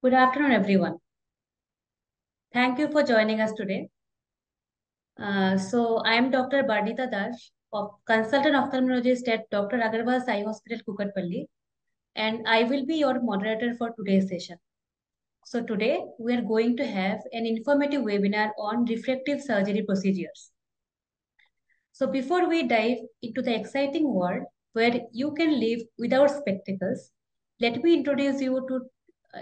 Good afternoon, everyone. Thank you for joining us today. Uh, so, I am Dr. Barnita Das, of consultant ophthalmologist at Dr. Agarwal's Eye Hospital, Kukatpally, and I will be your moderator for today's session. So, today we are going to have an informative webinar on refractive surgery procedures. So, before we dive into the exciting world where you can live without spectacles, let me introduce you to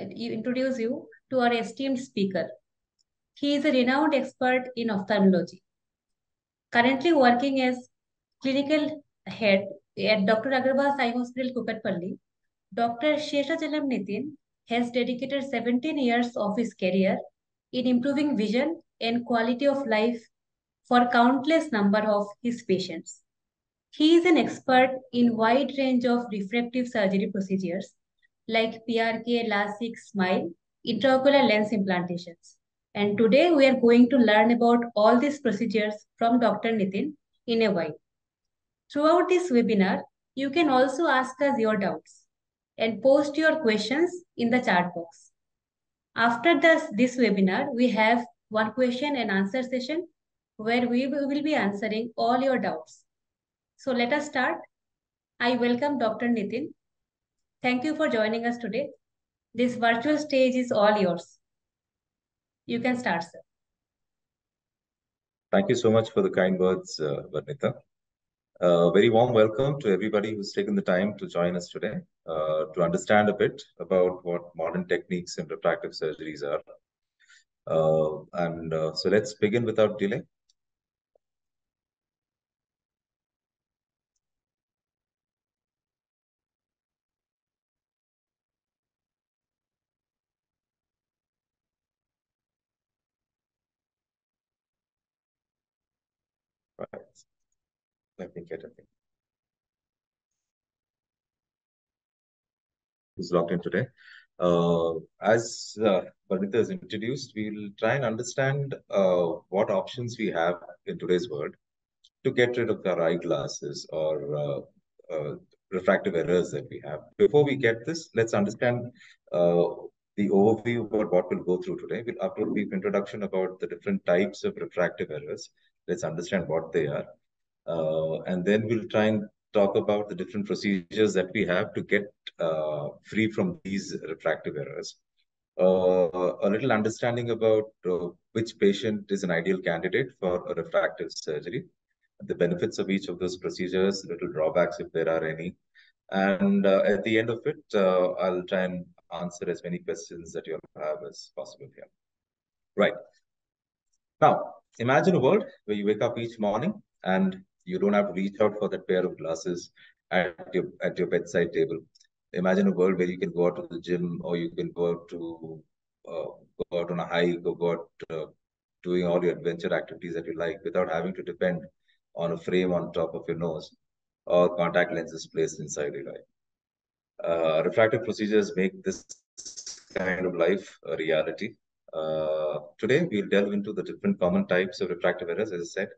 introduce you to our esteemed speaker. He is a renowned expert in ophthalmology, currently working as clinical head at Dr. Agarwal's Eye Hospital, Kukatpally. Dr. Seshachalam Nitin has dedicated 17 years of his career in improving vision and quality of life for countless number of his patients. He is an expert in wide range of refractive surgery procedures like PRK, LASIK, SMILE, intraocular lens implantations. And today we are going to learn about all these procedures from Dr. Nitin in a while. Throughout this webinar, you can also ask us your doubts and post your questions in the chat box. After this, this webinar, we have one question and answer session where we will be answering all your doubts. So let us start. I welcome Dr. Nitin. Thank you for joining us today. This virtual stage is all yours. You can start, sir. Thank you so much for the kind words, uh, Varnita. Uh, very warm welcome to everybody who's taken the time to join us today uh, to understand a bit about what modern techniques in refractive surgeries are. Uh, and uh, so let's begin without delay. Right. Let me get a thing. Who's logged in today? Uh, as uh, has introduced, we'll try and understand uh, what options we have in today's world to get rid of our eyeglasses or uh, uh, refractive errors that we have. Before we get this, let's understand uh, the overview about what we'll go through today. We'll after a brief introduction about the different types of refractive errors. Let's understand what they are. Uh, and then we'll try and talk about the different procedures that we have to get uh, free from these refractive errors. Uh, a little understanding about uh, which patient is an ideal candidate for a refractive surgery, the benefits of each of those procedures, little drawbacks if there are any. And uh, at the end of it, uh, I'll try and answer as many questions that you have as possible here. Right. Now, imagine a world where you wake up each morning and you don't have to reach out for that pair of glasses at your at your bedside table. Imagine a world where you can go out to the gym or you can go out to uh, go out on a hike or go out uh, doing all your adventure activities that you like without having to depend on a frame on top of your nose or contact lenses placed inside your eye. Uh, refractive procedures make this kind of life a reality. Uh, today, we'll delve into the different common types of refractive errors, as I said,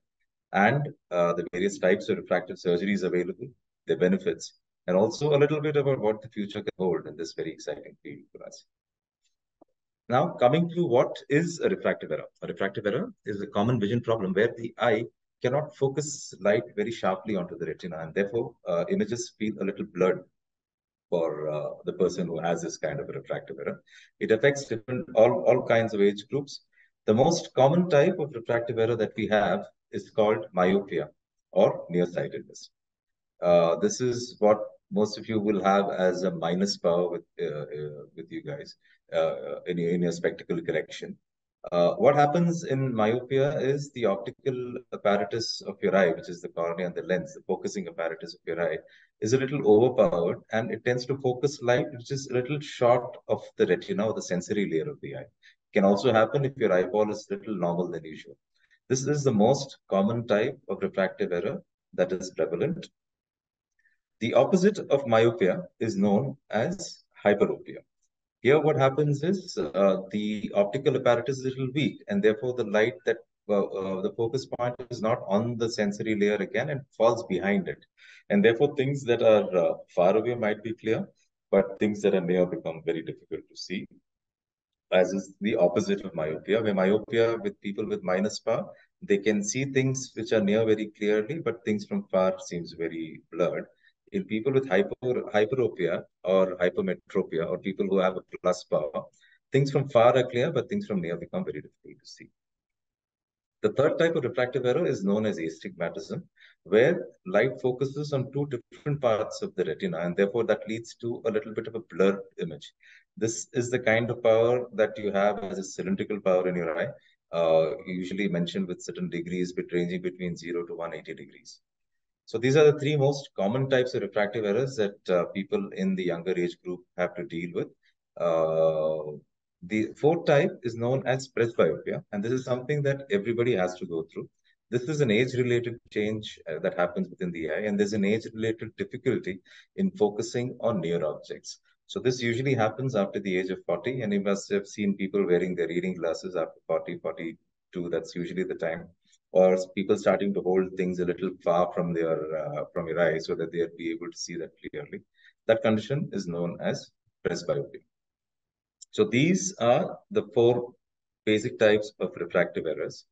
and uh, the various types of refractive surgeries available, their benefits, and also a little bit about what the future can hold in this very exciting field for us. Now, coming to what is a refractive error? A refractive error is a common vision problem where the eye cannot focus light very sharply onto the retina, and therefore uh, images feel a little blurred for uh, the person who has this kind of a refractive error. It affects different all, all kinds of age groups. The most common type of refractive error that we have is called myopia or nearsightedness. Uh, this is what most of you will have as a minus power with uh, uh with you guys uh, in, your, in your spectacle correction. Uh, what happens in myopia is the optical apparatus of your eye, which is the cornea and the lens, the focusing apparatus of your eye, is a little overpowered and it tends to focus light which is a little short of the retina or the sensory layer of the eye. It can also happen if your eyeball is a little normal than usual. This is the most common type of refractive error that is prevalent. The opposite of myopia is known as hyperopia. Here, what happens is uh, the optical apparatus is a little weak, and therefore the light that uh, uh, the focus point is not on the sensory layer again and falls behind it. And therefore, things that are uh, far away might be clear, but things that are near become very difficult to see. As is the opposite of myopia, where myopia with people with minus power, they can see things which are near very clearly, but things from far seems very blurred. In people with hyper, hyperopia or hypermetropia or people who have a plus power, things from far are clear, but things from near become very difficult to see. The third type of refractive error is known as astigmatism, where light focuses on two different parts of the retina, and therefore that leads to a little bit of a blurred image. This is the kind of power that you have as a cylindrical power in your eye, uh, usually mentioned with certain degrees but ranging between 0 to 180 degrees. So these are the three most common types of refractive errors that uh, people in the younger age group have to deal with. Uh, the fourth type is known as presbyopia, and this is something that everybody has to go through. This is an age-related change uh, that happens within the eye, and there's an age-related difficulty in focusing on near objects. So this usually happens after the age of 40, and you must have seen people wearing their reading glasses after 40, 42. That's usually the time. Or people starting to hold things a little far from their uh, from your eye so that they'll be able to see that clearly. That condition is known as presbyopia. So these are the four basic types of refractive errors.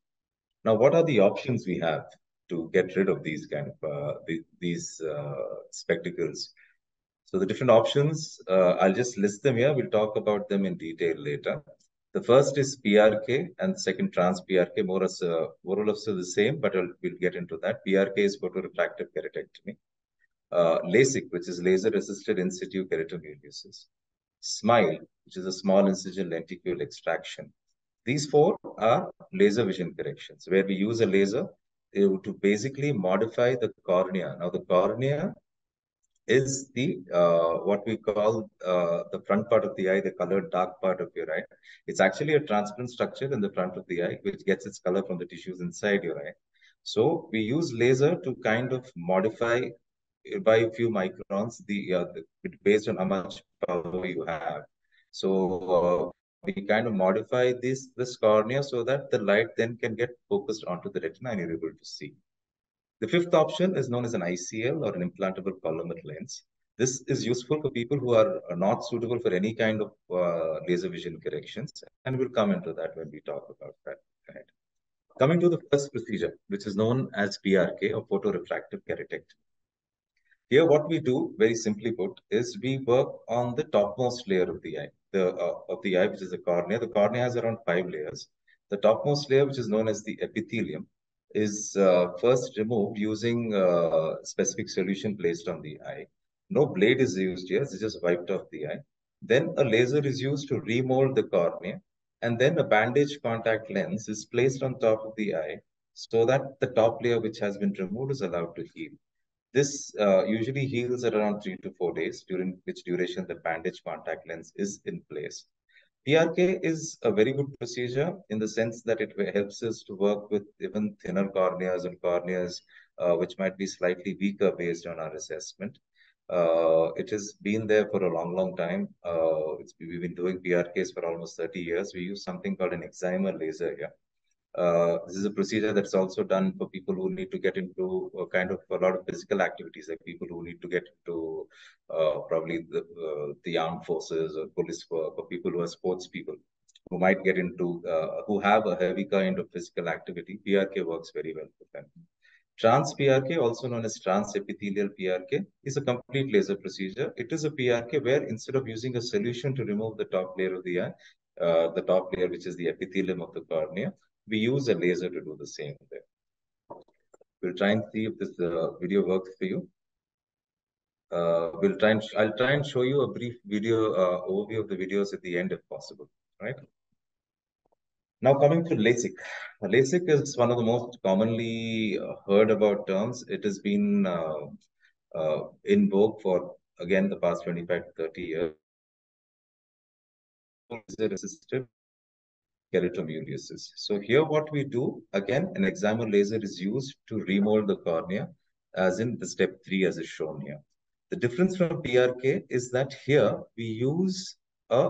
Now, what are the options we have to get rid of these kind of uh, the, these uh, spectacles? So the different options, uh, I'll just list them here. We'll talk about them in detail later. The first is PRK and the second trans PRK, more, as, uh, more or less the same, but I'll, we'll get into that. PRK is photorefractive keratectomy. Uh, LASIK, which is laser-assisted in situ keratomileusis. SMILE, which is a small incision lenticule extraction. These four are laser vision corrections, where we use a laser to basically modify the cornea. Now, the cornea is the uh, what we call uh, the front part of the eye, the colored dark part of your eye. It's actually a transparent structure in the front of the eye, which gets its color from the tissues inside your eye. So we use laser to kind of modify by a few microns, the, uh, the based on how much power you have. So uh, we kind of modify this this cornea so that the light then can get focused onto the retina and you're able to see. The fifth option is known as an ICL or an implantable collamer lens. This is useful for people who are not suitable for any kind of uh, laser vision corrections, and we'll come into that when we talk about that. Coming to the first procedure, which is known as PRK or photorefractive keratectomy. Here, what we do, very simply put, is we work on the topmost layer of the eye, the uh, of the eye, which is the cornea. The cornea has around five layers. The topmost layer, which is known as the epithelium, is uh, first removed using a uh, specific solution placed on the eye. No blade is used here; it's just wiped off the eye. Then a laser is used to remold the cornea, and then a bandage contact lens is placed on top of the eye so that the top layer which has been removed is allowed to heal. This uh, usually heals at around three to four days, during which duration the bandage contact lens is in place. PRK is a very good procedure in the sense that it helps us to work with even thinner corneas and corneas uh, which might be slightly weaker based on our assessment. Uh, it has been there for a long, long time. Uh, we've been doing PRKs for almost 30 years. We use something called an excimer laser here. Uh, this is a procedure that's also done for people who need to get into a kind of a lot of physical activities, like people who need to get into uh, probably the, uh, the armed forces or police work, or people who are sports people who might get into, uh, who have a heavy kind of physical activity. PRK works very well for them. Trans PRK, also known as trans epithelial PRK, is a complete laser procedure. It is a PRK where instead of using a solution to remove the top layer of the eye, uh, the top layer, which is the epithelium of the cornea, we use a laser to do the same thing. We'll try and see if this uh, video works for you. Uh, we'll try and I'll try and show you a brief video uh, overview of the videos at the end if possible, right? Now coming to LASIK. LASIK is one of the most commonly uh, heard about terms. It has been uh, uh, in vogue for, again, the past 25 to 30 years. Assisted keratomileusis. So here what we do, again, an excimer laser is used to remold the cornea, as in the step three as is shown here. The difference from PRK is that here we use a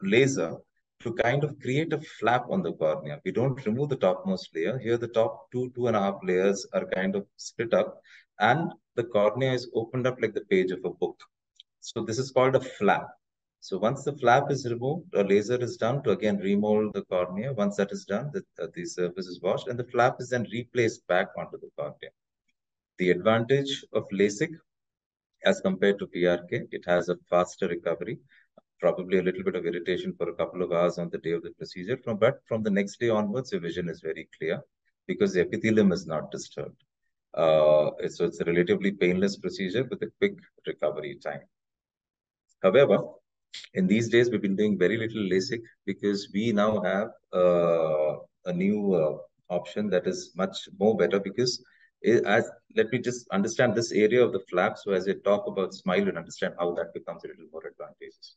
laser to kind of create a flap on the cornea. We don't remove the topmost layer. Here the top two, two and a half layers are kind of split up and the cornea is opened up like the page of a book. So this is called a flap. So once the flap is removed, a laser is done to again remold the cornea. Once that is done, the, uh, the surface is washed and the flap is then replaced back onto the cornea. The advantage of LASIK as compared to PRK, it has a faster recovery, probably a little bit of irritation for a couple of hours on the day of the procedure. From But from the next day onwards, your vision is very clear because the epithelium is not disturbed. Uh, so it's a relatively painless procedure with a quick recovery time. However, in these days, we've been doing very little LASIK because we now have uh, a new uh, option that is much more better because it, as let me just understand this area of the flap. So as I talk about smile and understand how that becomes a little more advantageous.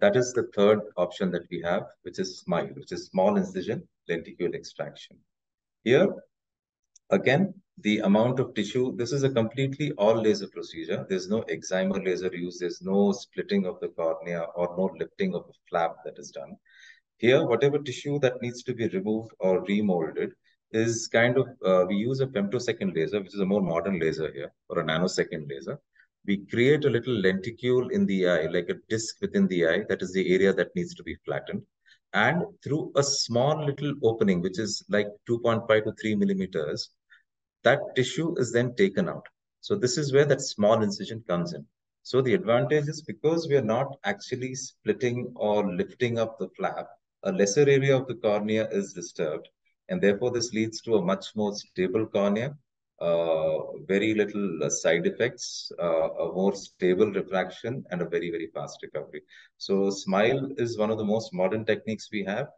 That is the third option that we have, which is smile, which is small incision lenticule extraction. Here, again, the amount of tissue, this is a completely all laser procedure. There's no excimer laser used. There's no splitting of the cornea or no lifting of the flap that is done. Here, whatever tissue that needs to be removed or remolded is kind of, uh, we use a femtosecond laser, which is a more modern laser here, or a nanosecond laser. We create a little lenticule in the eye, like a disc within the eye. That is the area that needs to be flattened. And through a small little opening, which is like 2.5 to 3 millimeters, that tissue is then taken out. So this is where that small incision comes in. So the advantage is because we are not actually splitting or lifting up the flap, a lesser area of the cornea is disturbed. And therefore, this leads to a much more stable cornea, uh, very little uh, side effects, uh, a more stable refraction, and a very, very fast recovery. So SMILE is one of the most modern techniques we have.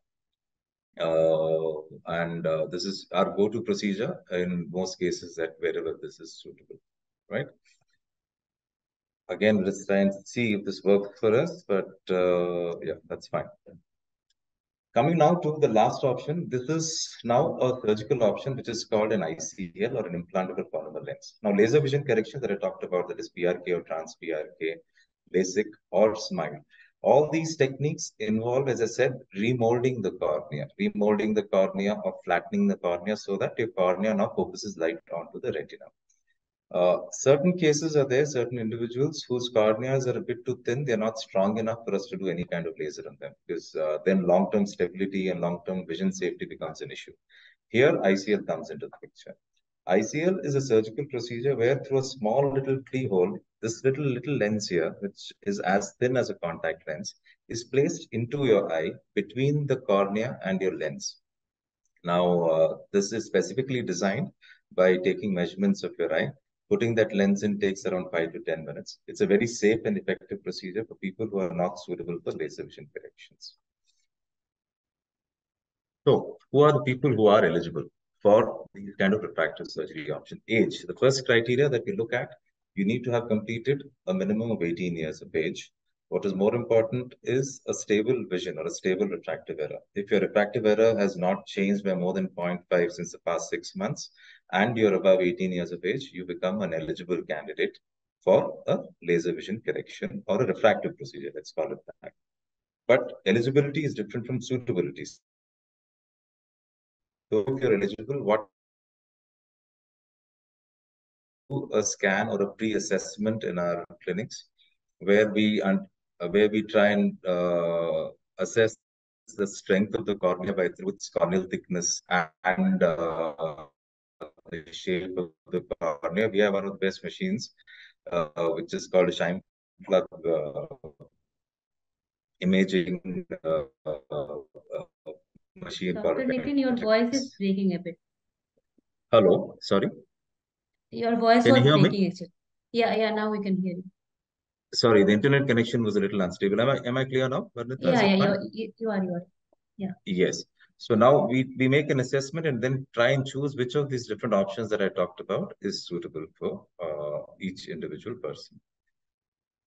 Uh, and uh, this is our go-to procedure in most cases that wherever this is suitable, right? Again, let's try and see if this works for us, but uh, yeah, that's fine. Coming now to the last option, this is now a surgical option, which is called an ICL or an implantable collamer lens. Now, laser vision correction that I talked about, that is PRK or trans PRK, LASIK or SMILE. All these techniques involve, as I said, remolding the cornea, remolding the cornea or flattening the cornea so that your cornea now focuses light onto the retina. Uh, certain cases are there, certain individuals whose corneas are a bit too thin. They're not strong enough for us to do any kind of laser on them because uh, then long-term stability and long-term vision safety becomes an issue. Here, ICL comes into the picture. ICL is a surgical procedure where through a small little keyhole, this little little lens here, which is as thin as a contact lens, is placed into your eye between the cornea and your lens. Now, uh, this is specifically designed by taking measurements of your eye. Putting that lens in takes around 5 to 10 minutes. It's a very safe and effective procedure for people who are not suitable for laser vision corrections. So, who are the people who are eligible? For these kind of refractive surgery option. Age, the first criteria that we look at, you need to have completed a minimum of 18 years of age. What is more important is a stable vision or a stable refractive error. If your refractive error has not changed by more than 0.5 since the past six months, and you're above 18 years of age, you become an eligible candidate for a laser vision correction or a refractive procedure, let's call it that. But eligibility is different from suitability. So if you're eligible, what a scan or a pre-assessment in our clinics where we and uh, where we try and uh, assess the strength of the cornea by through its corneal thickness and uh, the shape of the cornea. We have one of the best machines, uh, which is called a Shine plug uh, imaging uh, machine Dr. Nitin, your voice is breaking a bit. Hello, sorry. Your voice Can was you me? breaking. actually. Yeah, yeah, now we can hear you. Sorry, the internet connection was a little unstable. Am I am I clear now? Yeah, yeah, you, you are, you are. Yeah. Yes. So now we, we make an assessment and then try and choose which of these different options that I talked about is suitable for uh, each individual person.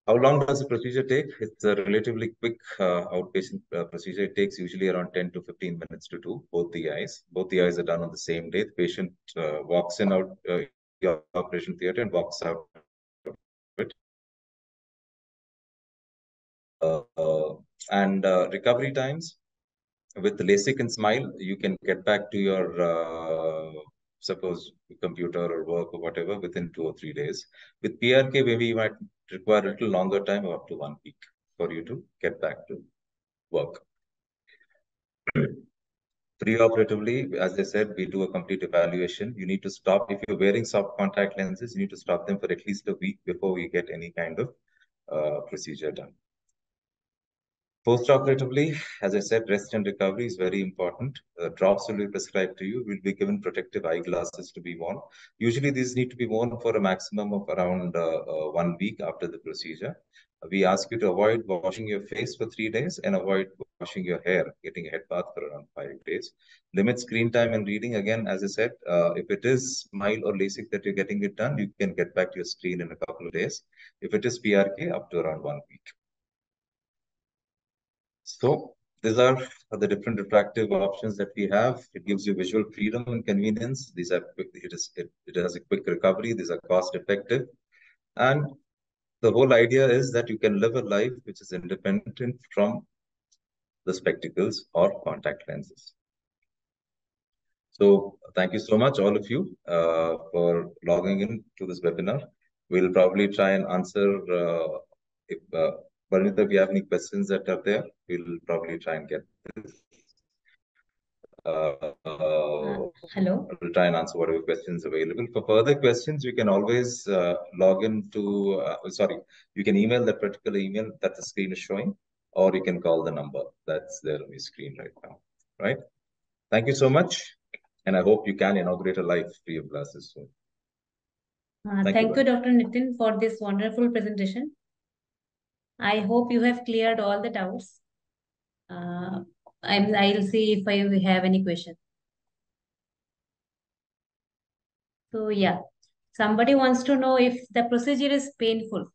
How long does the procedure take? It's a relatively quick uh, outpatient uh, procedure. It takes usually around 10 to 15 minutes to do both the eyes. Both the eyes are done on the same day. The patient uh, walks in out uh, the operation theater and walks out of it. Uh, uh, and recovery times with LASIK and SMILE, you can get back to your suppose computer or work or whatever within two or three days. With PRK, maybe you might require a little longer time up to one week. for you to get back to work. Preoperatively, as I said, we do a complete evaluation. You need to stop, if you're wearing soft contact lenses, you need to stop them for at least a week before we get any kind of uh, procedure done. Postoperatively, as I said, rest and recovery is very important. Uh, drops will be prescribed to you. Will be given protective eyeglasses to be worn. Usually, these need to be worn for a maximum of around uh, uh, one week after the procedure. We ask you to avoid washing your face for three days and avoid washing your hair, getting a head bath for around five days. Limit screen time and reading. Again, as I said, uh, if it is smile or LASIK that you're getting it done, you can get back to your screen in a couple of days. If it is PRK, up to around one week. So these are the different refractive options that we have. It gives you visual freedom and convenience. These are quick, it is it, it has a quick recovery. These are cost effective, and the whole idea is that you can live a life which is independent from the spectacles or contact lenses. So thank you so much, all of you, uh, for logging in to this webinar. We'll probably try and answer uh, if uh, Barnita, if you have any questions that are there, we'll probably try and get this. Uh, uh, hello. We'll try and answer whatever questions available. For further questions, you can always uh, log in to, uh, sorry, you can email that particular email that the screen is showing, or you can call the number that's there on your screen right now, right? Thank you so much. And I hope you can inaugurate a life free of glasses soon. Uh, thank, thank you, you, Dr. Nitin, for this wonderful presentation. I hope you have cleared all the doubts. Uh, I'm, I'll see if I have any question. So yeah, somebody wants to know if the procedure is painful.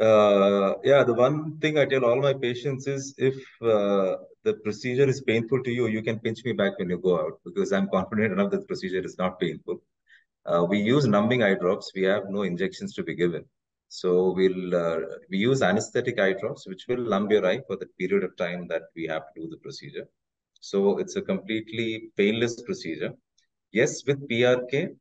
Uh, yeah, the one thing I tell all my patients is if uh, the procedure is painful to you, you can pinch me back when you go out because I'm confident enough that the procedure is not painful. Uh, we use numbing eye drops. We have no injections to be given. So we'll uh, we use anesthetic eye drops, which will numb your eye for the period of time that we have to do the procedure. So it's a completely painless procedure. Yes, with PRK,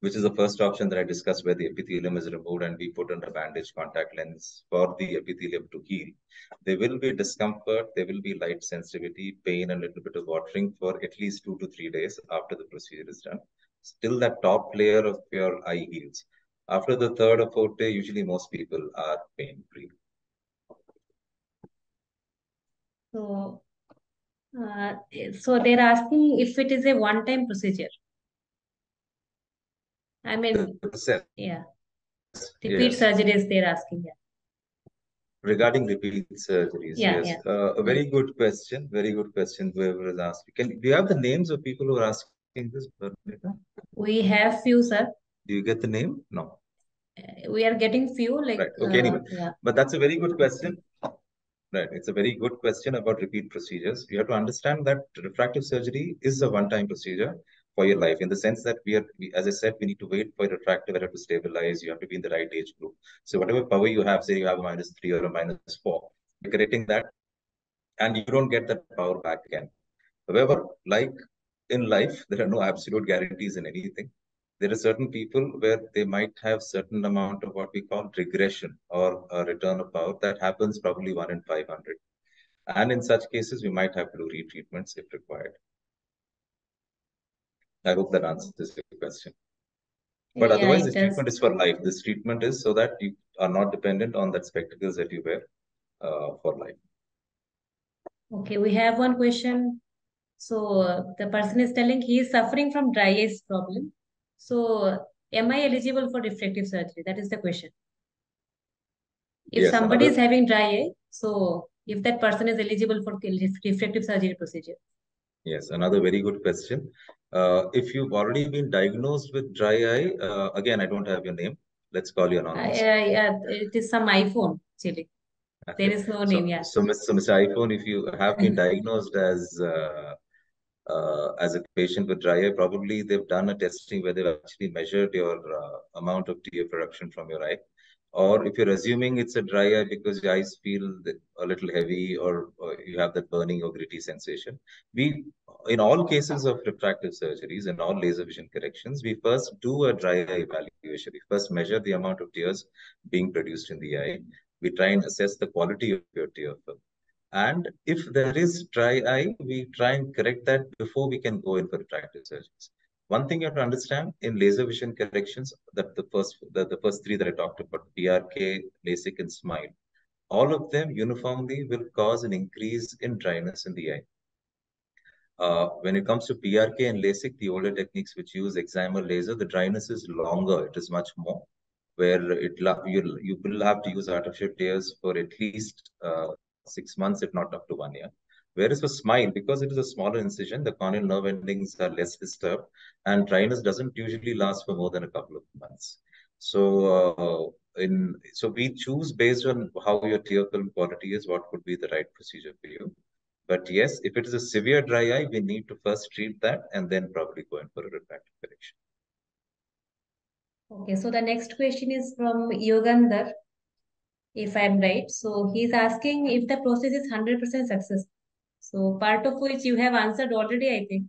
which is the first option that I discussed, where the epithelium is removed and we put a bandage contact lens for the epithelium to heal. There will be discomfort, there will be light sensitivity, pain, and a little bit of watering for at least two to three days after the procedure is done. Still, that top layer of your eye heals. After the third or fourth day, usually most people are pain free. So, uh, so they're asking if it is a one-time procedure. I mean, yeah, repeat yes. surgeries they're asking. Yeah. Regarding repeat surgeries, yeah, yes, yeah. Uh, a very good question. Very good question. Whoever is asking, can do you have the names of people who are asking this? We have few, sir. Do you get the name? No. We are getting few like. Right. Okay. Uh, anyway, yeah. but that's a very good question. Right. It's a very good question about repeat procedures. You have to understand that refractive surgery is a one-time procedure for your life in the sense that we are, we, as I said, we need to wait for refractive error to stabilize. You have to be in the right age group. So whatever power you have, say you have a minus three or a minus four, you're correcting that and you don't get that power back again. However, like in life, there are no absolute guarantees in anything there are certain people where they might have certain amount of what we call regression or a return of power that happens probably one in 500. And in such cases, we might have to do retreatments if required. I hope that answers the question. But yeah, otherwise, this does. treatment is for life. This treatment is so that you are not dependent on that spectacles that you wear uh, for life. Okay, we have one question. So uh, the person is telling he is suffering from dry eyes problem. So, am I eligible for refractive surgery? That is the question. If yes, somebody is having dry eye, so if that person is eligible for refractive surgery procedure. Yes, another very good question. Uh, if you've already been diagnosed with dry eye, uh, again, I don't have your name. Let's call you anonymous. Uh, yeah, it is some iPhone, actually. There is no name, so, yeah. So, Mr. So, Mr. iPhone, if you have been diagnosed as uh, as a patient with dry eye, probably they've done a testing where they've actually measured your uh, amount of tear production from your eye. Or if you're assuming it's a dry eye because your eyes feel a little heavy or, or you have that burning or gritty sensation, we, in all cases of refractive surgeries and all laser vision corrections, we first do a dry eye evaluation. We first measure the amount of tears being produced in the eye. We try and assess the quality of your tear film. And if there is dry eye, we try and correct that before we can go in for refractive surgeries. One thing you have to understand in laser vision corrections, that the first the, the first three that I talked about, PRK, LASIK, and SMILE, all of them uniformly will cause an increase in dryness in the eye. Uh, when it comes to PRK and LASIK, the older techniques which use excimer laser, the dryness is longer. It is much more, where it you you will have to use artificial tears for at least uh, six months, if not up to one year. Whereas for smile, because it is a smaller incision, the corneal nerve endings are less disturbed, and dryness doesn't usually last for more than a couple of months. So, uh, in so we choose based on how your tear film quality is, what would be the right procedure for you. But yes, if it is a severe dry eye, we need to first treat that and then probably go in for a refractive correction. Okay, so the next question is from Yogandar, if I'm right. So he's asking if the process is 100% success. So part of which you have answered already, I think.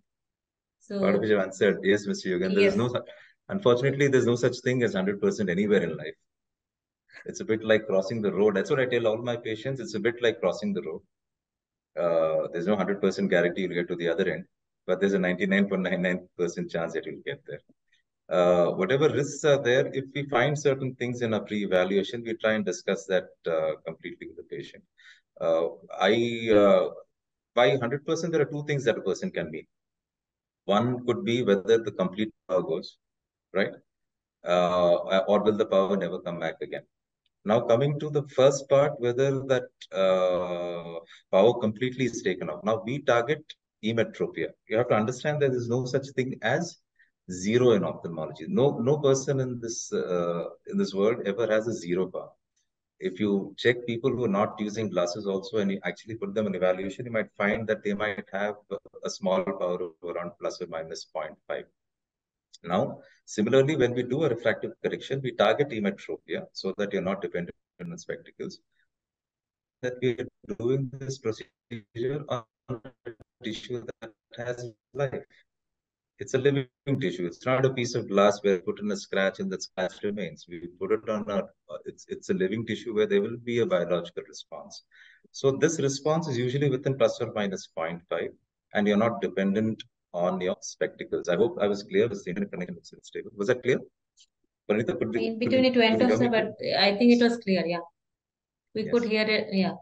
So part of which you answered, yes, Mr. Yogan. There yes. is no, unfortunately, there's no such thing as 100% anywhere in life. It's a bit like crossing the road. That's what I tell all my patients. It's a bit like crossing the road. Uh, there's no 100% guarantee you'll get to the other end, but there's a 99.99% chance that you'll get there. Uh, whatever risks are there, if we find certain things in a pre-evaluation, we try and discuss that uh, completely with the patient. Uh, I uh, by 100%, there are two things that a person can mean. One could be whether the complete power goes, right? Uh, or will the power never come back again? Now, coming to the first part, whether that uh, power completely is taken off. Now, we target emmetropia. You have to understand there is no such thing as zero in ophthalmology. No, no person in this uh, in this world ever has a zero power if you check people who are not using glasses also and you actually put them in evaluation, you might find that they might have a small power of around plus or minus 0.5. Now, similarly, when we do a refractive correction, we target emmetropia so that you're not dependent on spectacles. That we are doing this procedure on tissue that has life it's a living tissue. It's not a piece of glass where put in a scratch and that scratch remains. We put it on a, it's, it's a living tissue where there will be a biological response. So this response is usually within plus or minus 0.5 and you're not dependent on your spectacles. I hope I was clear. The internet connection is stable. Was that clear? Could In between it went off, but I think it was clear. Yeah. We yes. could hear it. Yeah.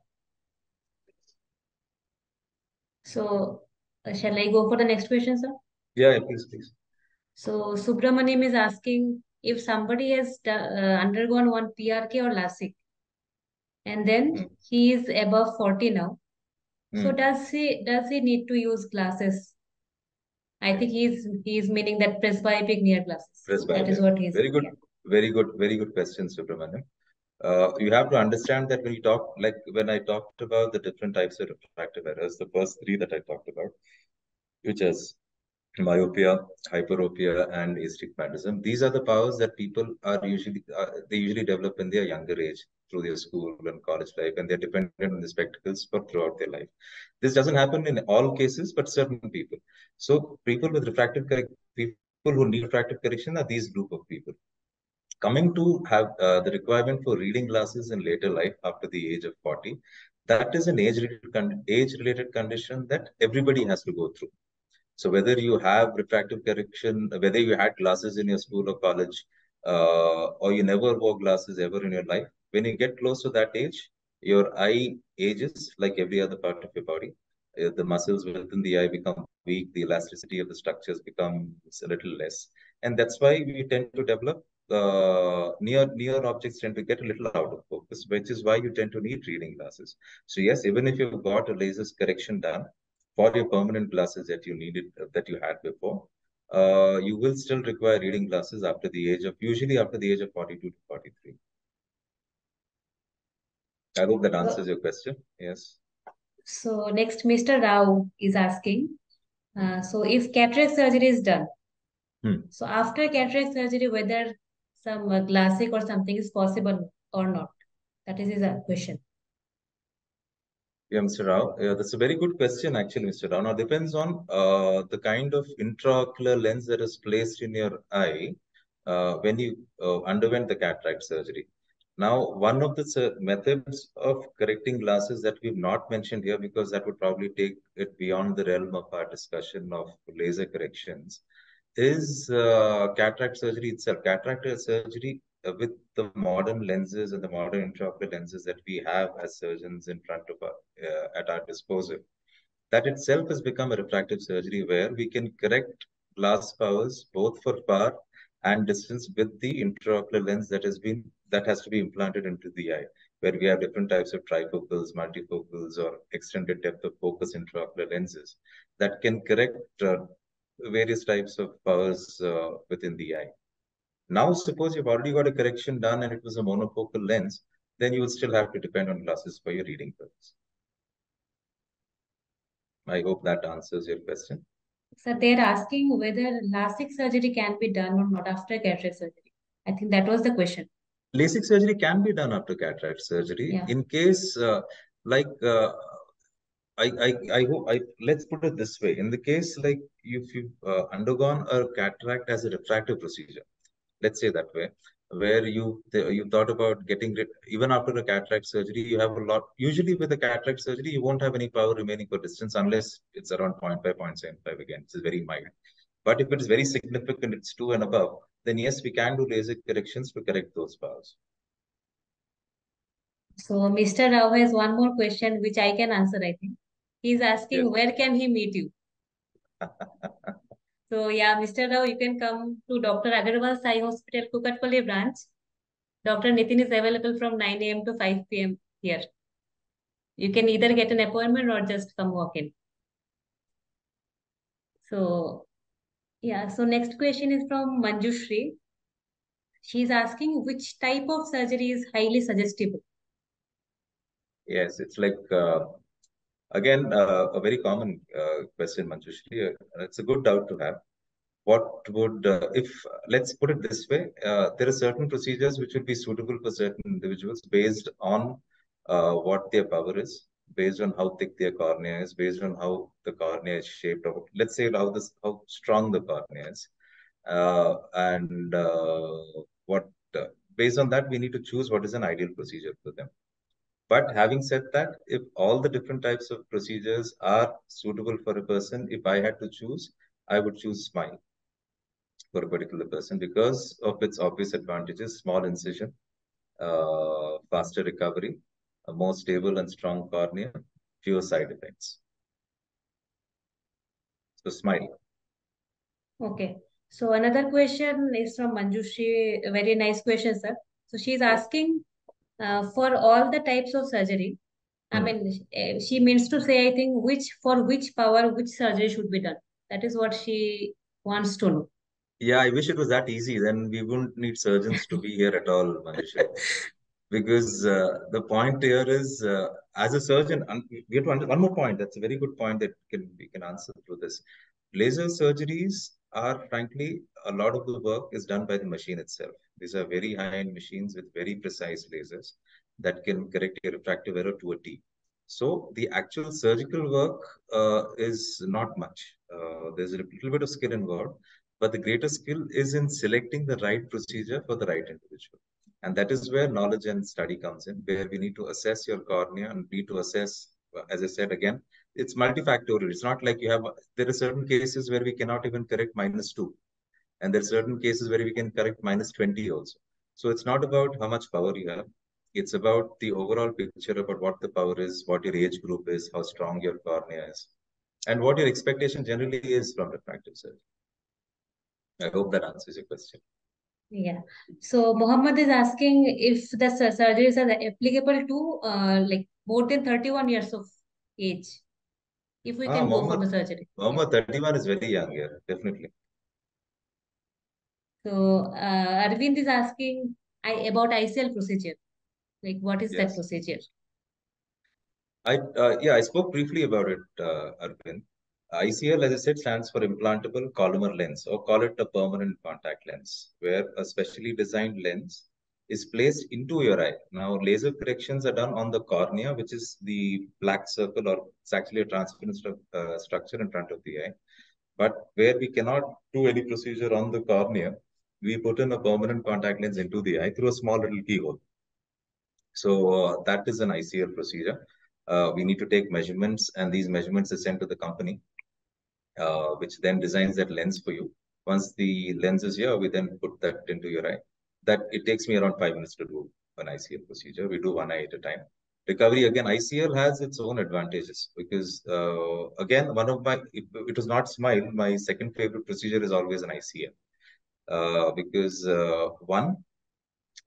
So uh, shall I go for the next question, sir? Yeah, please, please. So Subramaniam is asking if somebody has uh, undergone one PRK or LASIK, and then mm. he is above 40 now. Mm. So does he does he need to use glasses? I think he's he's meaning that presbyopic near glasses. Presbyopic. That is what he's very good, yeah. very good, very good question, Subramaniam. Uh, you have to understand that when you talk, like when I talked about the different types of refractive errors, the first three that I talked about, which is myopia, hyperopia, and astigmatism. These are the powers that people are usually uh, they usually develop in their younger age through their school and college life, and they're dependent on the spectacles for throughout their life. This doesn't happen in all cases, but certain people. So people with refractive people who need refractive correction are these group of people. Coming to have uh, the requirement for reading glasses in later life after the age of 40, that is an age-related age-related condition that everybody has to go through. So whether you have refractive correction, whether you had glasses in your school or college, uh, or you never wore glasses ever in your life, when you get close to that age, your eye ages like every other part of your body. Uh, the muscles within the eye become weak, the elasticity of the structures becomes a little less. And that's why we tend to develop uh, near near objects tend to get a little out of focus, which is why you tend to need reading glasses. So yes, even if you've got a laser correction done, for your permanent glasses that you needed that you had before, uh, you will still require reading glasses after the age of usually after the age of 42 to 43. I hope that answers your question. Yes. So next, Mr. Rao is asking, Uh, so if cataract surgery is done, Hmm. so after cataract surgery, whether some uh, LASIK or something is possible or not? That is his uh, question. Yeah, Mr. Rao, yeah, that's a very good question, actually, Mr. Rao. Now, depends on uh, the kind of intraocular lens that is placed in your eye uh, when you uh, underwent the cataract surgery. Now, one of the methods of correcting glasses that we've not mentioned here, because that would probably take it beyond the realm of our discussion of laser corrections, is uh, cataract surgery itself. Cataract surgery uh, with the modern lenses and the modern intraocular lenses that we have as surgeons in front of uh, at our disposal. That itself has become a refractive surgery where we can correct glass powers both for far and distance with the intraocular lens that has been that has to be implanted into the eye, where we have different types of trifocals, multifocals, or extended depth of focus intraocular lenses that can correct uh, various types of powers uh, within the eye. Now, suppose you've already got a correction done and it was a monofocal lens, then you will still have to depend on glasses for your reading purpose. I hope that answers your question. So they're asking whether LASIK surgery can be done or not after cataract surgery. I think that was the question. LASIK surgery can be done after cataract surgery. Yeah. In case, uh, like, uh, I, I, I hope I let's put it this way. In the case like if you've uh, undergone a cataract as a refractive procedure, let's say that way, where you you thought about getting rid even after a cataract surgery, you have a lot. Usually with a cataract surgery, you won't have any power remaining for distance unless it's around 0.5, 0.75 again. It's very mild. But if it is very significant, it's two and above, then yes, we can do laser corrections to correct those powers. So Mr. Rao has one more question which I can answer, I think. He's asking yes. where can he meet you? so yeah, Mr. Rao, you can come to Dr. Agarwal's Eye Hospital, Kukatpally branch. Dr. Nitin is available from 9 a.m. to 5 p.m. here. You can either get an appointment or just come walk in. So yeah, so next question is from Manjushri. She's asking which type of surgery is highly suggestible? Yes, it's like uh, Again, uh, a very common uh, question, Manjushri. Uh, it's a good doubt to have. What would, uh, if, let's put it this way, uh, there are certain procedures which would be suitable for certain individuals based on uh, what their power is, based on how thick their cornea is, based on how the cornea is shaped, or let's say how this, how strong the cornea is. and what, based on that, we need to choose what is an ideal procedure for them. But having said that, if all the different types of procedures are suitable for a person, if I had to choose, I would choose Smile for a particular person because of its obvious advantages, small incision, uh, faster recovery, a more stable and strong cornea, fewer side effects. So Smile. Okay. So another question is from Manjushri. A very nice question, sir. So she's asking uh, for all the types of surgery. I hmm. mean, eh, she means to say, I think, which for which power, which surgery should be done. That is what she wants to know. Yeah, I wish it was that easy. Then we wouldn't need surgeons to be here at all, Manisha. because uh, the point here is, uh, as a surgeon, we have to one more point. That's a very good point that can we can answer through this. Laser surgeries are, frankly, a lot of the work is done by the machine itself. These are very high-end machines with very precise lasers that can correct a refractive error to a T. So the actual surgical work uh, is not much. Uh, there's a little bit of skill involved, but the greater skill is in selecting the right procedure for the right individual. And that is where knowledge and study comes in, where we need to assess your cornea and need to assess, as I said again, it's multifactorial. It's not like you have, there are certain cases where we cannot even correct minus two. And there are certain cases where we can correct minus 20 also. So it's not about how much power you have. It's about the overall picture about what the power is, what your age group is, how strong your cornea is, and what your expectation generally is from refractive surgery. I hope that answers your question. Yeah. So Mohammed is asking if the surgeries are applicable to uh, like more than 31 years of age. If we ah, can Mohammed, go for the surgery. Mohammed, 31 is very young here, definitely. So uh, Arvind is asking I, about ICL procedure. Like, what is yes. that procedure? I uh, yeah, I spoke briefly about it, uh, Arvind. ICL, as I said, stands for implantable Collamer lens, or call it a permanent contact lens, where a specially designed lens is placed into your eye. Now, laser corrections are done on the cornea, which is the black circle, or it's actually a transparent uh, structure in front of the eye. But where we cannot do any procedure on the cornea, we put in a permanent contact lens into the eye through a small little keyhole. So uh, that is an ICL procedure. Uh, we need to take measurements, and these measurements are sent to the company, uh, which then designs that lens for you. Once the lens is here, we then put that into your eye that it takes me around five minutes to do an ICL procedure. We do one eye at a time. Recovery again, ICL has its own advantages because uh, again, one of my it, it, was not smile. My second favorite procedure is always an ICL uh, because uh, one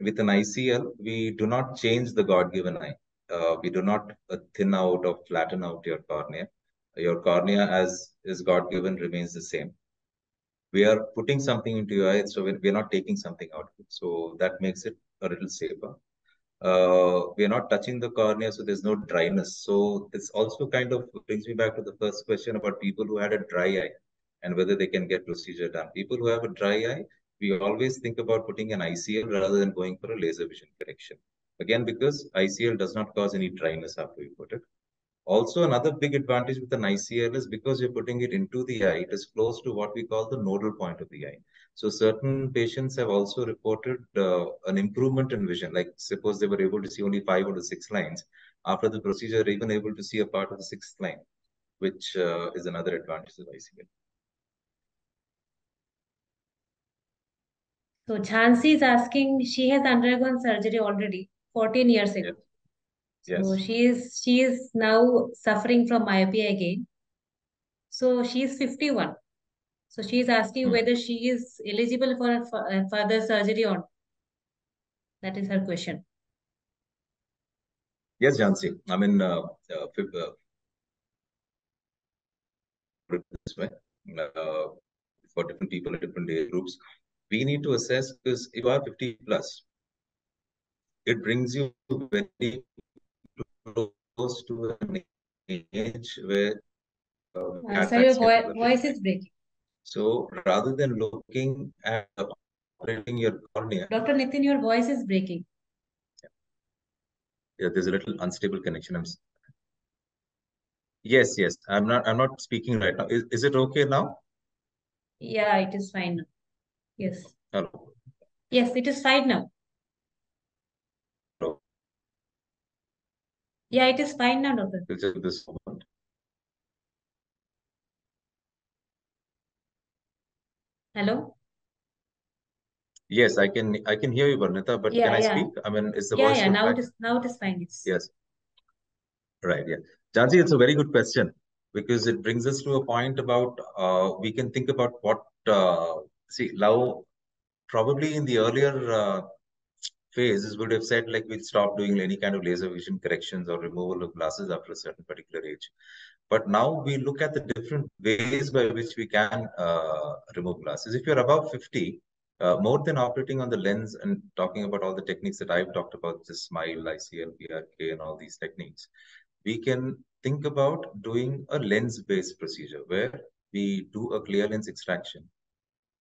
with an ICL we do not change the God-given eye. Uh, we do not uh, thin out or flatten out your cornea. Your cornea, as is God-given, remains the same we are putting something into your eye, so we're, we're not taking something out. So that makes it a little safer. Uh, we are not touching the cornea, so there's no dryness. So this also kind of brings me back to the first question about people who had a dry eye and whether they can get procedure done. People who have a dry eye, we always think about putting an ICL rather than going for a laser vision correction. Again, because ICL does not cause any dryness after you put it. Also, another big advantage with an ICL is because you're putting it into the eye, it is close to what we call the nodal point of the eye. So certain patients have also reported uh, an improvement in vision, like suppose they were able to see only five or six lines. After the procedure, they're even able to see a part of the sixth line, which uh, is another advantage of ICL. So Jhansi is asking, she has undergone surgery already 14 years ago. Yes. So she is she is now suffering from myopia again. So she is 51. So she is asking hmm. whether she is eligible for further surgery or not. That is her question. Yes, Jhansi. I mean, uh, uh, uh, this way, uh, for different people in different age groups, we need to assess because if you are 50 plus, it brings you very close to an age where um, uh, so your vo voice is breaking. So rather than looking at operating your cornea, Dr. Nitin, your voice is breaking. Yeah, yeah there's a little unstable connection. I'm. Yes, yes. I'm not. I'm not speaking right now. Is, is it okay now? Yeah, it is fine. Yes. Hello. Yes, it is fine now. Yeah, it is fine now, doctor. Just this moment. Hello? Yes, I can I can hear you, Barnita, but yeah, can I yeah. speak? I mean, is the yeah, voice yeah, now it is now it is fine. It's... Yes. Right, yeah. Jhansi, it's a very good question because it brings us to a point about uh, we can think about what uh, see now probably in the earlier uh, phase would have said like we'll stop doing any kind of laser vision corrections or removal of glasses after a certain particular age. But now we look at the different ways by which we can uh, remove glasses. If you're above 50, uh, more than operating on the lens and talking about all the techniques that I've talked about, the SMILE, ICL, PRK, and all these techniques, we can think about doing a lens-based procedure where we do a clear lens extraction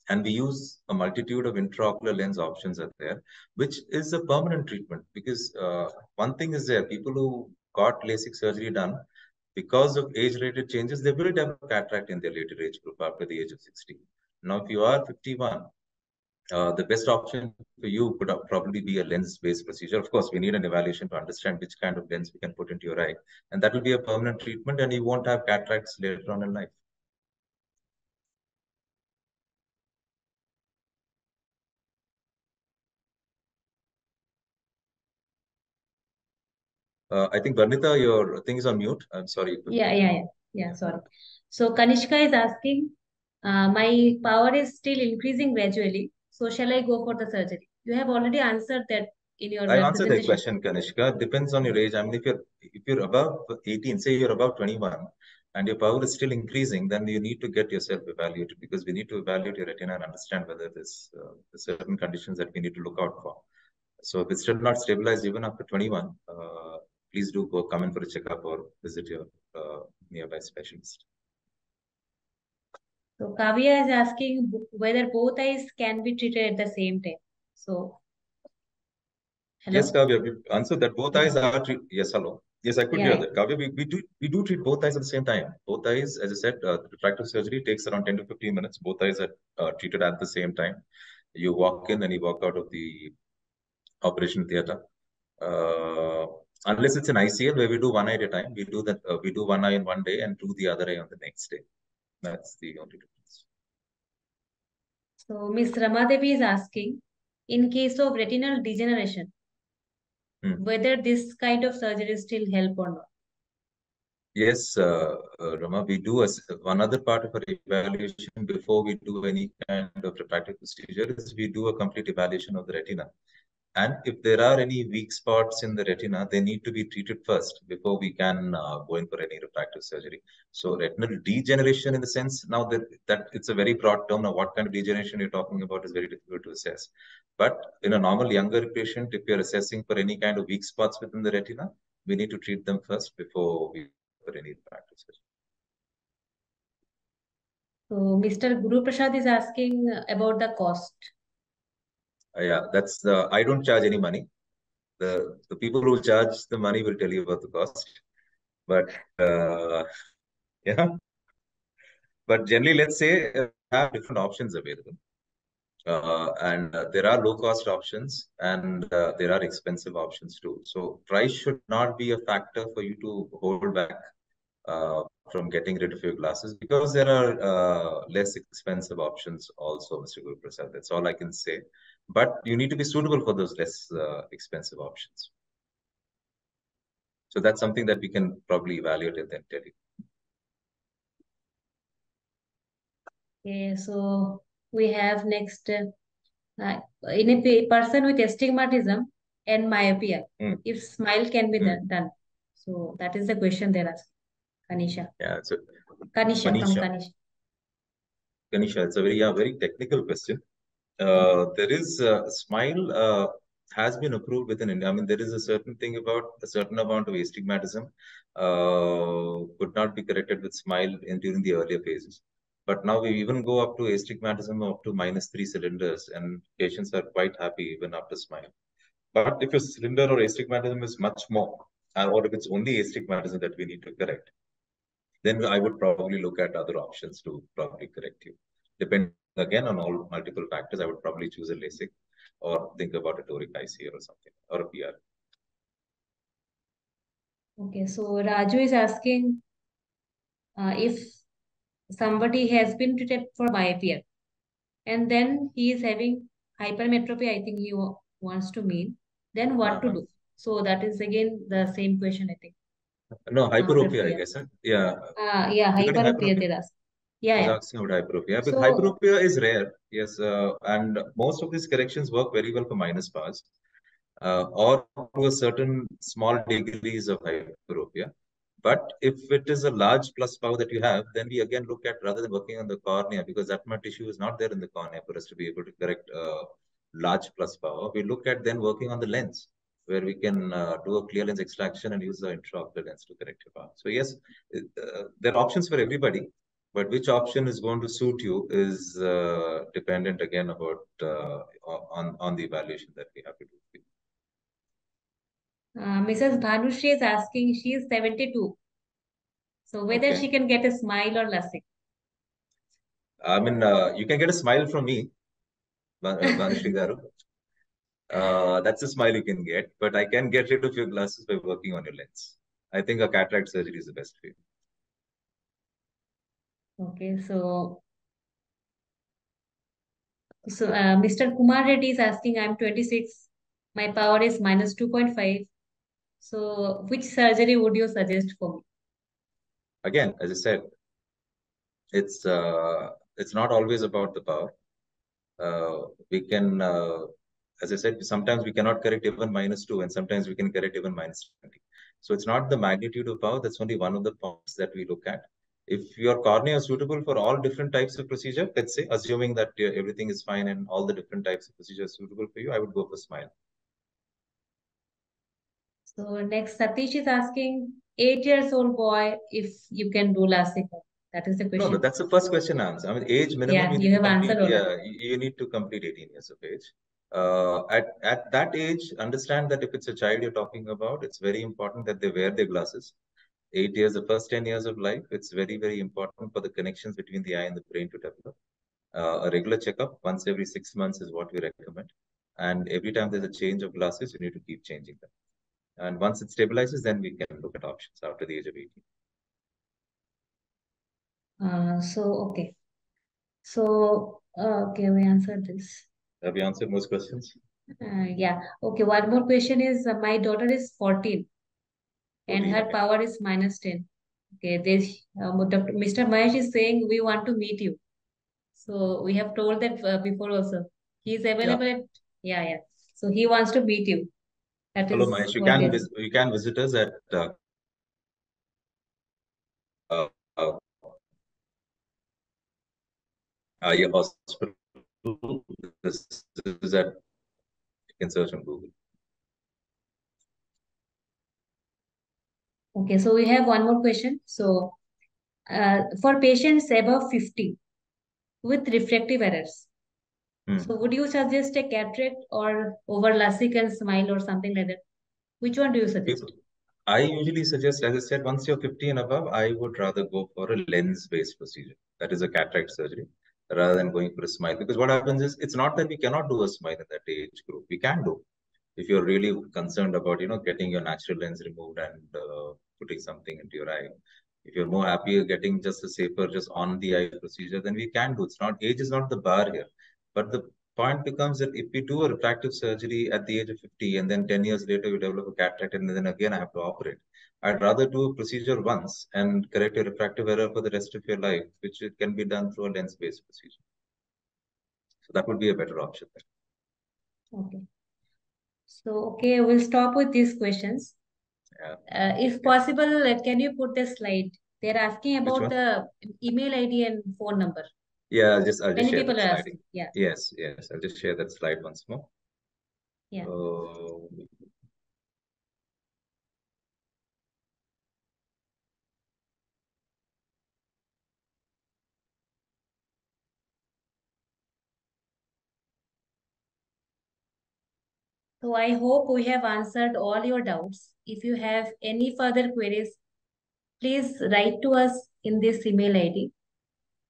and we use a multitude of intraocular lens options are there, which is a permanent treatment because uh, one thing is there, people who got LASIK surgery done, because of age-related changes, they will develop cataract in their later age group after the age of 60. Now, if you are 51, uh, the best option for you could probably be a lens-based procedure. Of course, we need an evaluation to understand which kind of lens we can put into your eye. And that will be a permanent treatment and you won't have cataracts later on in life. Uh, I think Barnita, your thing is on mute. I'm sorry. Yeah, yeah, yeah. Yeah, sorry. So Kanishka is asking, uh, my power is still increasing gradually. So shall I go for the surgery? You have already answered that in your I answered the question, Kanishka. Depends on your age. I mean, if you're if you're above 18, say you're above 21, and your power is still increasing, then you need to get yourself evaluated because we need to evaluate your retina and understand whether there's uh, certain conditions that we need to look out for. So if it's still not stabilized even after 21, uh, please do go come in for a checkup or visit your uh, nearby specialist. So Kavya is asking whether both eyes can be treated at the same time. So, hello? Yes, Kavya, we answered that both eyes are yes, hello. Yes, I could Yeah. hear that. Kavya, we, we do we do treat both eyes at the same time. Both eyes, as I said, uh, refractive surgery takes around 10 to 15 minutes. Both eyes are uh, treated at the same time. You walk in and you walk out of the operation theater. Uh, unless it's an ICL where we do one eye at a time, we do that. Uh, we do one eye in one day and do the other eye on the next day. That's the only difference. So Miss Ramadevi is asking, in case of retinal degeneration, Hmm. whether this kind of surgery still help or not. Yes, uh, uh, Rama, we do as one other part of our evaluation before we do any kind of refractive procedure is we do a complete evaluation of the retina. And if there are any weak spots in the retina, they need to be treated first before we can uh, go in for any refractive surgery. So retinal degeneration in the sense now that, that it's a very broad term. Now what kind of degeneration you're talking about is very difficult to assess. But in a normal younger patient, if you're assessing for any kind of weak spots within the retina, we need to treat them first before we for any refractive surgery. So Mr. Guru Prasad is asking about the cost. Yeah, that's the, I don't charge any money. The, the people who charge the money will tell you about the cost. But uh, yeah, but generally, let's say uh, have different options available. Uh, and uh, there are low cost options and uh, there are expensive options too. So price should not be a factor for you to hold back uh, from getting rid of your glasses because there are uh, less expensive options also, Mr. Guru Prasad. That's all I can say. But you need to be suitable for those less uh, expensive options. So that's something that we can probably evaluate and then tell you. Okay, so we have next uh, in a person with astigmatism and myopia, Mm. if smile can be Mm. done, done. So that is the question asking. Kanisha. Yeah. So Kanisha, from Manisha. Kanisha. It's a very, yeah, very technical question. Uh, there is uh, smile uh, has been approved within India. I mean, there is a certain thing about a certain amount of astigmatism uh, could not be corrected with smile in during the earlier phases. But now we even go up to astigmatism up to minus three cylinders, and patients are quite happy even after smile. But if your cylinder or astigmatism is much more, uh, or if it's only astigmatism that we need to correct, then I would probably look at other options to probably correct you. Depending again on all multiple factors, I would probably choose a LASIK or think about a toric ICL or something or a PR. Okay, so Raju is asking uh, if somebody has been treated for myopia and then he is having hypermetropia, I think he wants to mean, then what to Uh-huh. do? So that is again the same question, I think. No, hyperopia, I guess. huh? Yeah. Uh, yeah, hyperopia hyperopia? they're asking. Yeah, yeah. asking about hyperopia. So- hyperopia is rare, yes, uh, and most of these corrections work very well for minus powers, uh, or to a certain small degrees of hyperopia. But if it is a large plus power that you have, then we again look at rather than working on the cornea because that much tissue is not there in the cornea for us to be able to correct uh, large plus power. We look at then working on the lens where we can uh, do a clear lens extraction and use the intraocular lens to correct your power. So yes, uh, there are options for everybody, but which option is going to suit you is uh, dependent again about uh, on on the evaluation that we have to do. Uh, Mrs. Bhanushri is asking, she is 72. So whether Okay. she can get a smile or LASIK. I mean, uh, you can get a smile from me, Van- uh, Garu. Uh, that's a smile you can get, but I can get rid of your glasses by working on your lens. I think a cataract surgery is the best for you. Okay, so so uh, Mr. Kumar Reddy is asking, I'm 26. My power is minus 2.5. So which surgery would you suggest for me? Again, as I said, it's uh, it's not always about the power. Uh, we can, uh, as I said, sometimes we cannot correct even minus two, and sometimes we can correct even minus 20. So it's not the magnitude of power. That's only one of the points that we look at. If your cornea is suitable for all different types of procedure, let's say, assuming that everything is fine and all the different types of procedure suitable for you, I would go for smile. So next, Satish is asking, eight years old boy, if you can do LASIK. That is the question. No, that's the first question answer. I mean, age minimum. Yeah, you, you have complete, answered Yeah, you need to complete 18 years of age. Uh, at at that age, understand that if it's a child you're talking about, it's very important that they wear their glasses. Eight years, the first 10 years of life, it's very, very important for the connections between the eye and the brain to develop. Uh, a regular checkup once every six months is what we recommend. And every time there's a change of glasses, you need to keep changing them. And once it stabilizes, then we can look at options after the age of 18. Uh, so, okay. So, uh, okay, we answered this. Have you answered most questions? Uh, yeah. Okay, one more question is uh, my daughter is 14 and 14, her power is minus 10. Okay, this uh, Dr. Mr. Mahesh is saying we want to meet you. So we have told that uh, before also. He is available Yeah. at, yeah, yeah. So he wants to meet you. That Hello, Mahesh. You can you can visit us at uh, uh, uh, Eye Hospital. This is at you can search on Google. Okay, so we have one more question. So uh, for patients above 50 with refractive errors, Hmm. so would you suggest a cataract or over LASIK and SMILE or something like that? Which one do you suggest? I usually suggest, as I said, once you're 50 and above, I would rather go for a lens-based procedure. That is a cataract surgery, rather than going for a smile. Because what happens is, it's not that we cannot do a smile in that age group. We can do. If you're really concerned about, you know, getting your natural lens removed and uh, putting something into your eye. If you're more happy getting just a safer, just on the eye procedure, then we can do. It's not age is not the bar here. But the point becomes that if we do a refractive surgery at the age of 50 and then 10 years later we develop a cataract and then again I have to operate, I'd rather do a procedure once and correct a refractive error for the rest of your life, which it can be done through a lens-based procedure. So that would be a better option. There. Okay. So, okay, we'll stop with these questions. Uh, if possible, uh, can you put the slide? They're asking about the email ID and phone number. Yeah, I'll just I'll just Many share people that are slide. asking. Yeah. Yes, yes. I'll just share that slide once more. Yeah. So I hope we have answered all your doubts. If you have any further queries, please write to us in this email ID.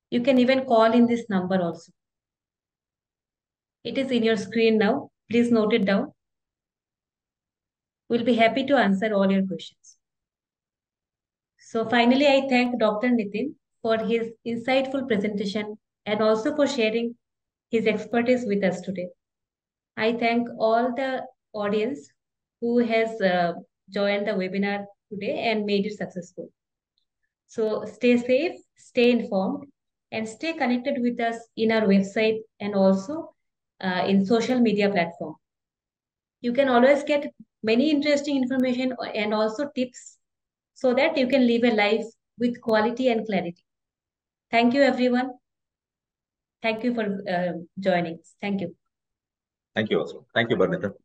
You can even call in this number also. It is in your screen now. Please note it down. We'll be happy to answer all your questions. So finally, I thank Dr. Nitin for his insightful presentation and also for sharing his expertise with us today. I thank all the audience who has uh, joined the webinar today and made it successful. So stay safe, stay informed, and stay connected with us in our website and also uh, in social media platform. You can always get many interesting information and also tips so that you can live a life with quality and clarity. Thank you, everyone. Thank you for uh, joining. Thank you. Thank you also. Thank you, Barnita.